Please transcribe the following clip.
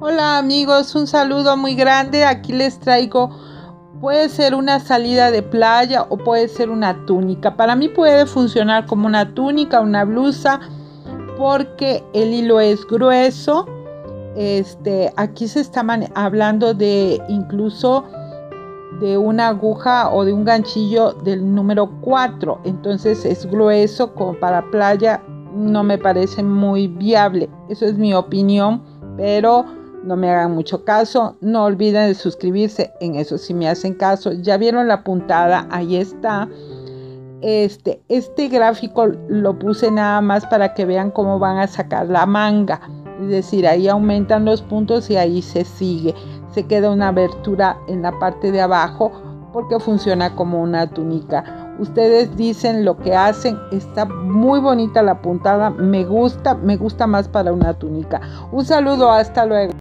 Hola amigos, un saludo muy grande. Aquí les traigo, puede ser una salida de playa o puede ser una túnica. Para mí puede funcionar como una túnica, una blusa, porque el hilo es grueso. Este, aquí se está hablando de incluso de una aguja o de un ganchillo del número 4. Entonces es grueso como para playa. No me parece muy viable. Eso es mi opinión. Pero no me hagan mucho caso. No olviden de suscribirse. En eso si me hacen caso. Ya vieron la puntada. Ahí está. Este, este gráfico lo puse nada más para que vean cómo van a sacar la manga. Es decir, ahí aumentan los puntos y ahí se sigue. Se queda una abertura en la parte de abajo porque funciona como una túnica. Ustedes dicen lo que hacen. Está muy bonita la puntada. Me gusta, me gusta más para una túnica. Un saludo, hasta luego.